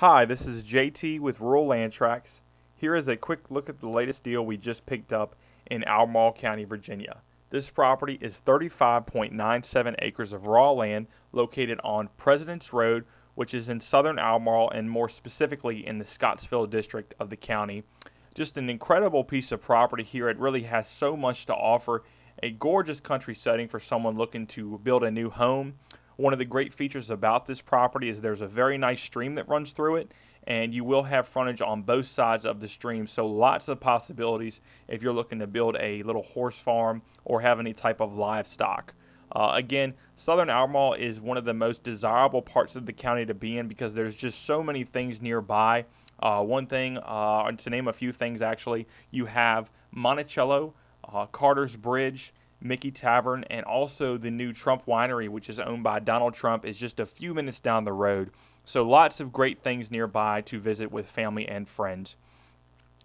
Hi, this is JT with Rural Land Tracts. Here is a quick look at the latest deal we just picked up in Albemarle County, Virginia. This property is 35.97 acres of raw land located on President's Road, which is in southern Albemarle and more specifically in the Scottsville district of the county. Just an incredible piece of property here. It really has so much to offer. A gorgeous country setting for someone looking to build a new home one of the great features about this property is there's a very nice stream that runs through it and you will have frontage on both sides of the stream. So lots of possibilities if you're looking to build a little horse farm or have any type of livestock. Uh, again, Southern Albemarle is one of the most desirable parts of the county to be in because there's just so many things nearby. Uh, one thing, uh, to name a few things actually, you have Monticello, uh, Carter's Bridge, Michie Tavern, and also the new Trump Winery, which is owned by Donald Trump, is just a few minutes down the road. So lots of great things nearby to visit with family and friends.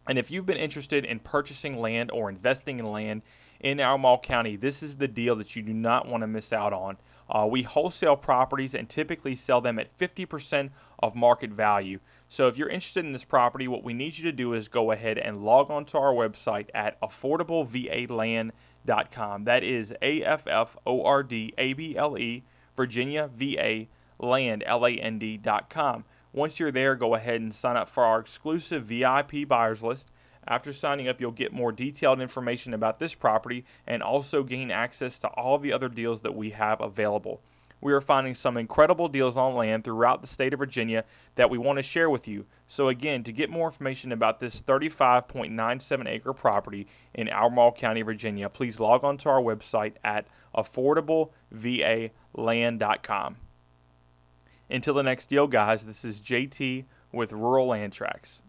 And if you've been interested in purchasing land or investing in land in Albemarle County, this is the deal that you do not want to miss out on. Uh, we wholesale properties and typically sell them at 50% of market value. So if you're interested in this property, what we need you to do is go ahead and log on to our website at affordablevaland.com. That is A F F O R D A B L E, Virginia VA land, L A N D.com. Once you're there, go ahead and sign up for our exclusive VIP buyers list. After signing up, you'll get more detailed information about this property and also gain access to all the other deals that we have available. We are finding some incredible deals on land throughout the state of Virginia that we want to share with you. So, again, to get more information about this 35.97 acre property in Albemarle County, Virginia, please log on to our website at affordablevaland.com. Until the next deal, guys, this is JT with Rural Land Tracts.